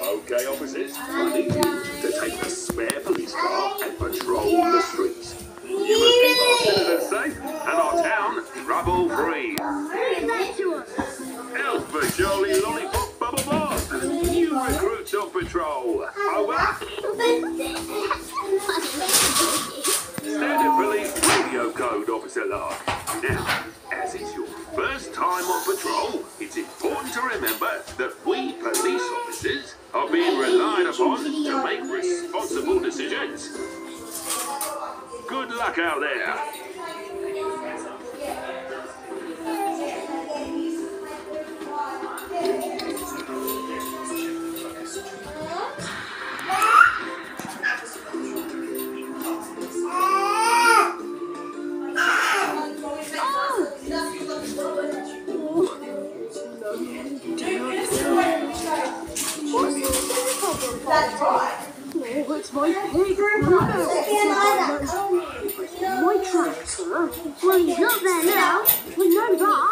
Okay, officers, I need you to take the spare police car and patrol the streets. You must keep our citizens safe and our town trouble-free. Elf Patrolly Lollipop Bubble Bob, new recruits of patrol. Over. Standard Police Radio Code, Officer Lark. First time on patrol, it's important to remember that we police officers are being relied upon to make responsible decisions. Good luck out there. Oh, it's my pig. My tractor. Well, he's not there now. We know that.